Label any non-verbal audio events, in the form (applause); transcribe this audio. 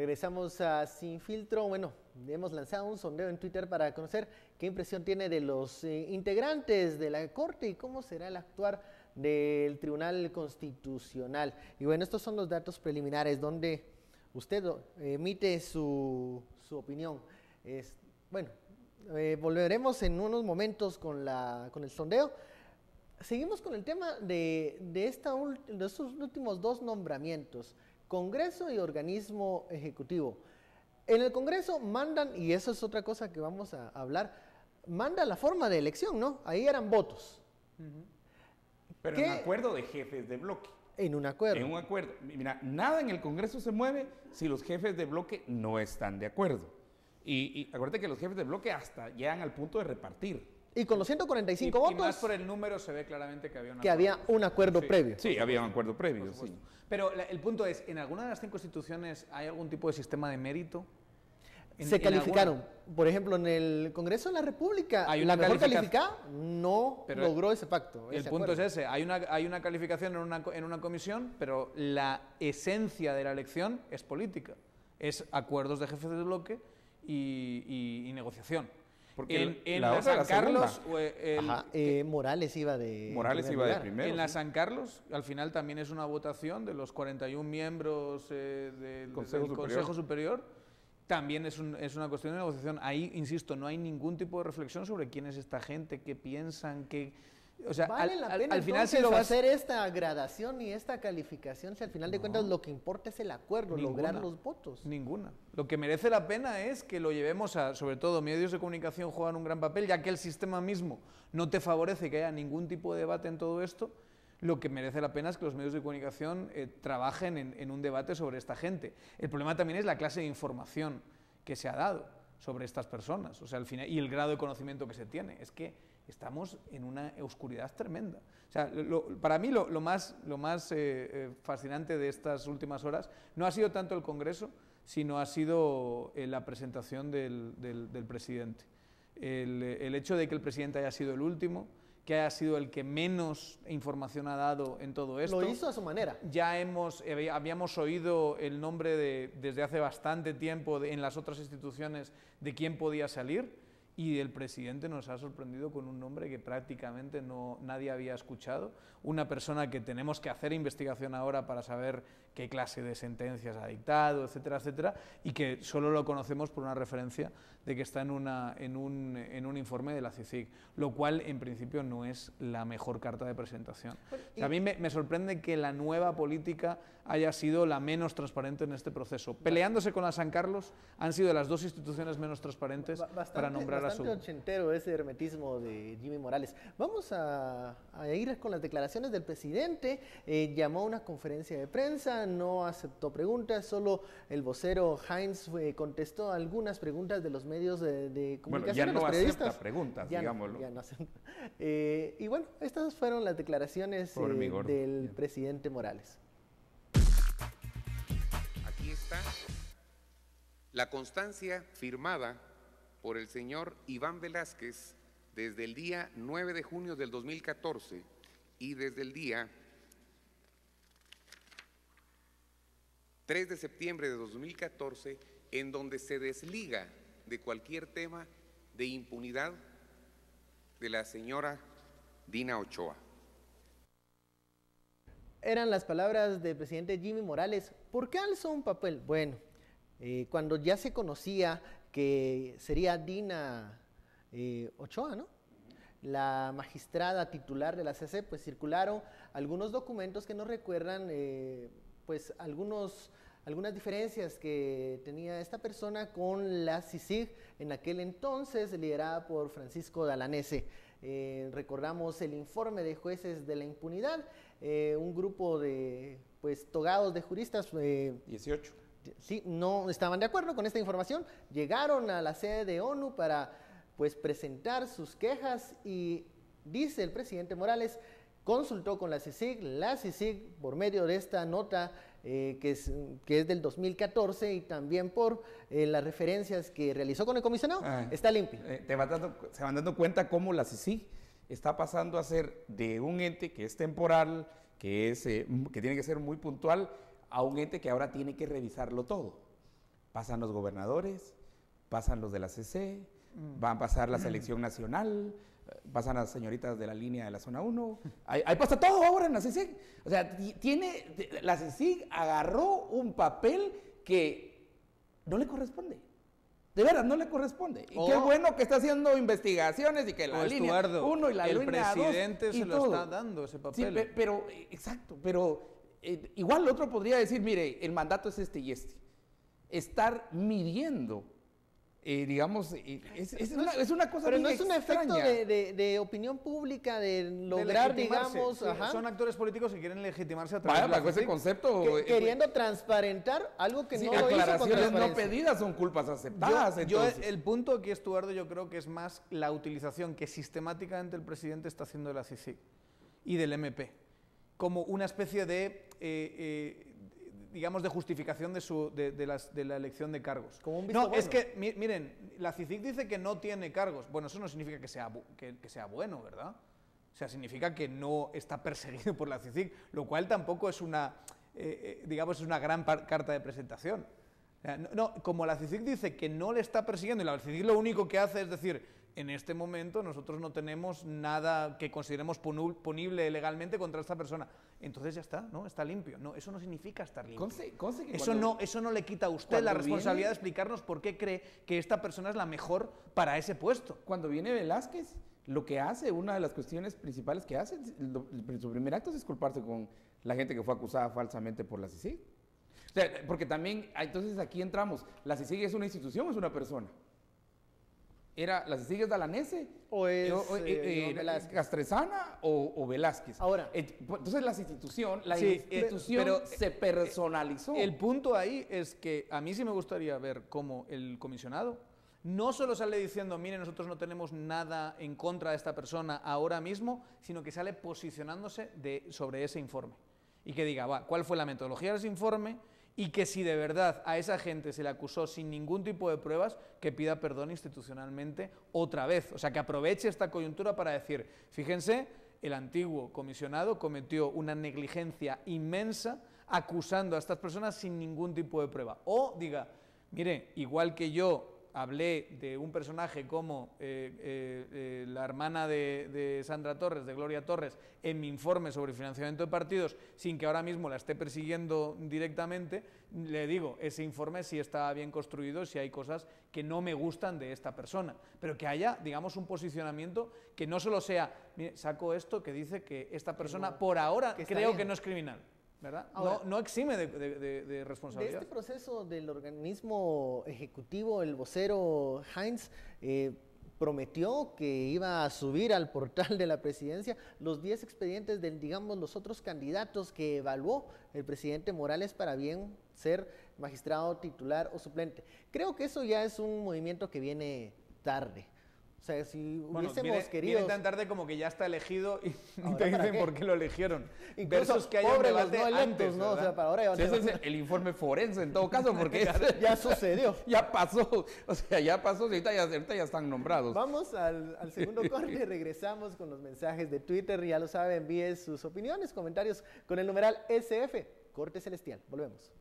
Regresamos a Sin Filtro. Bueno, hemos lanzado un sondeo en Twitter para conocer qué impresión tiene de los eh, integrantes de la Corte y cómo será el actuar del Tribunal Constitucional. Y bueno, estos son los datos preliminares donde usted emite su, su opinión. Es, bueno, eh, volveremos en unos momentos con, la, con el sondeo. Seguimos con el tema de, de, esta, de estos últimos dos nombramientos. Congreso y organismo ejecutivo. En el Congreso mandan, y eso es otra cosa que vamos a hablar, manda la forma de elección, ¿no? Ahí eran votos. Pero en un acuerdo de jefes de bloque. En un acuerdo. En un acuerdo. Mira, nada en el Congreso se mueve si los jefes de bloque no están de acuerdo. Y, y acuérdate que los jefes de bloque hasta llegan al punto de repartir. Y con los 145 votos. Y más por el número se ve claramente que había un que había un acuerdo previo. Sí, había un acuerdo previo, sí. Pero el punto es, ¿en alguna de las cinco instituciones hay algún tipo de sistema de mérito? se calificaron. Por ejemplo, en el Congreso de la República, ¿Hay una la mejor calificada no logró ese pacto. El punto es ese. Hay una, hay una calificación en una, en una comisión, pero la esencia de la elección es política. Es acuerdos de jefes de bloque y negociación. Porque en, la, San Carlos, eh, Morales iba de Morales iba de primero. En la San Carlos, al final también es una votación de los 41 miembros eh, del, Consejo, Superior. También es, es, una cuestión de negociación. Ahí, insisto, no hay ningún tipo de reflexión sobre quién es esta gente, qué piensan, qué o sea, ¿Vale al, la pena al, final si lo va a hacer esta gradación y esta calificación si al final de cuentas lo que importa es el acuerdo, lograr los votos? Ninguna. Lo que merece la pena es que lo llevemos a, sobre todo, medios de comunicación juegan un gran papel, ya que el sistema mismo no te favorece que haya ningún tipo de debate en todo esto. Lo que merece la pena es que los medios de comunicación eh, trabajen en, en un debate sobre esta gente. El problema también es la clase de información que se ha dado sobre estas personas, o sea, al final, y el grado de conocimiento que se tiene. Es que estamos en una oscuridad tremenda. O sea, para mí lo, más, lo más eh, eh, fascinante de estas últimas horas no ha sido tanto el Congreso, sino ha sido eh, la presentación del, del, presidente. El, el, hecho de que el presidente haya sido el último, que haya sido el que menos información ha dado en todo esto. Lo hizo a su manera. Ya hemos, habíamos oído el nombre de, desde hace bastante tiempo en las otras instituciones de quién podía salir y el presidente nos ha sorprendido con un nombre que prácticamente no, nadie había escuchado, una persona que tenemos que hacer investigación ahora para saber qué clase de sentencias ha dictado, etcétera, etcétera, y que solo lo conocemos por una referencia de que está en, una, en, un, en un informe de la CICIG, lo cual en principio no es la mejor carta de presentación. a mí me, sorprende que la nueva política haya sido la menos transparente en este proceso. Peleándose con la San Carlos han sido las dos instituciones menos transparentes para nombrar a bastante ochentero ese hermetismo de Jimmy Morales. Vamos a, ir con las declaraciones del presidente. Eh, llamó a una conferencia de prensa, no aceptó preguntas, solo el vocero Heinz eh, contestó algunas preguntas de los medios de, comunicación. Bueno, ya no acepta preguntas, digámoslo. Eh, y bueno, estas fueron las declaraciones del presidente Morales. Aquí está la constancia firmada por el señor Iván Velázquez desde el día 9 de junio del 2014 y desde el día 3 de septiembre de 2014, en donde se desliga de cualquier tema de impunidad de la señora Dina Ochoa. Eran las palabras del presidente Jimmy Morales. ¿Por qué alzó un papel? Bueno, eh, cuando ya se conocía que sería Dina eh, Ochoa, ¿no? La magistrada titular de la CC, pues circularon algunos documentos que nos recuerdan, eh, pues algunos, algunas diferencias que tenía esta persona con la CICIG en aquel entonces, liderada por Francisco Dalanese. Eh, recordamos el informe de jueces de la impunidad, un grupo de, pues, togados de juristas. 18 sí, no estaban de acuerdo con esta información, llegaron a la sede de ONU para pues presentar sus quejas y dice el presidente Morales, consultó con la CICIG, la CICIG por medio de esta nota eh, que, es, que es del 2014 y también por eh, las referencias que realizó con el comisionado, ah, está limpio. Eh, te se van dando cuenta cómo la CICIG está pasando a ser de un ente que es temporal, que, es, que tiene que ser muy puntual, a un ente que ahora tiene que revisarlo todo. pasan los gobernadores, pasan los de la CC, Mm. va a pasar la selección nacional, eh, pasan las señoritas de la línea de la zona 1. Ahí, ahí pasa todo ahora en la CC. O sea, ti- tiene, la CC agarró un papel que no le corresponde. De veras, no le corresponde. Y qué bueno que está haciendo investigaciones y que la línea Estuardo, 1 y la el línea presidente se lo todo. está dando ese Sí, papel. pe- pero, exacto, pero eh, igual otro podría decir, mire, el mandato es este y este. Estar midiendo, eh, digamos, eh, es, es una, es una cosa Pero no es un efecto de, de- de opinión pública, de lograr, digamos, Sí, ajá, son actores políticos que quieren legitimarse a través Vaya, de la bajo ese concepto. que- eh, queriendo transparentar algo que sí, no lo hizo con no pedidas son culpas aceptadas. Yo, yo, el punto aquí, Estuardo, yo creo que es más la utilización que sistemáticamente el presidente está haciendo de la CICIG y del MP, como una especie de, eh, eh, digamos, de justificación de, su, de, de las- de la elección de cargos. Como un visto no, bueno. es que, mi- miren, la CICIG dice que no tiene cargos. Bueno, eso no significa que sea, que, que sea bueno, ¿verdad? O sea, significa que no está perseguido por la CICIG, lo cual tampoco es una, eh, digamos, es una gran carta de presentación. No, no, como la CICIG dice que no le está persiguiendo y la CICIG lo único que hace es decir, en este momento nosotros no tenemos nada que consideremos punible legalmente contra esta persona. Entonces ya está, ¿no? Está limpio. No, eso no significa estar limpio. Conste que Eso cuando- no, eso no le quita a usted la responsabilidad de explicarnos por qué cree que esta persona es la mejor para ese puesto. Cuando viene Velázquez, lo que hace, una de las cuestiones principales que hace, lo- su primer acto es disculparse con la gente que fue acusada falsamente por la CICIG. O sea, porque también, ah, entonces aquí entramos, la CICIG es una institución o es una persona. Era, la CICIG es dalanese, O es, o- eh, Iván Velázquez. Castresana o, o Velázquez. Ahora. Ent- entonces la institución, la Sí, eh, institución pero, se personalizó. El punto ahí es que a mí sí me gustaría ver cómo el comisionado no solo sale diciendo, mire, nosotros no tenemos nada en contra de esta persona ahora mismo, sino que sale posicionándose de, sobre ese informe. Y que diga, va, ¿cuál fue la metodología de ese informe? Y que si de verdad a esa gente se le acusó sin ningún tipo de pruebas, que pida perdón institucionalmente otra vez. O sea, que aproveche esta coyuntura para decir, fíjense, el antiguo comisionado cometió una negligencia inmensa acusando a estas personas sin ningún tipo de prueba. O diga, mire, igual que yo hablé de un personaje como eh, eh, eh, la hermana de, de Sandra Torres, de Gloria Torres, en mi informe sobre financiamiento de partidos, sin que ahora mismo la esté persiguiendo directamente, le digo, ese informe sí está bien construido, si hay cosas que no me gustan de esta persona, pero que haya, digamos, un posicionamiento que no solo sea, mire, saco esto que dice que esta persona por ahora creo bien. que no es criminal, ¿verdad? Ahora, no, no exime de, de- de- de De responsabilidad. este proceso del organismo ejecutivo, el vocero Heinz eh, prometió que iba a subir al portal de la presidencia los 10 expedientes de, digamos, los otros candidatos que evaluó el presidente Morales para bien ser magistrado titular o suplente. Creo que eso ya es un movimiento que viene tarde. O sea, si Bueno, hubiésemos viene, querido... viene tan tarde como que ya está elegido y (laughs) ¿Ahora te dicen por qué lo eligieron. Incluso, Versus que haya un debate no electos, antes, ¿no? O sea, para ahora ya, Sí, ese es el informe forense en todo caso, porque (laughs) ya sucedió. (laughs) ya pasó, o sea, ya pasó, ahorita ya, ahorita ya están nombrados. Vamos al, al segundo corte, regresamos con los mensajes de Twitter, ya lo saben, envíe sus opiniones, comentarios con el numeral SF, Corte Celestial. Volvemos.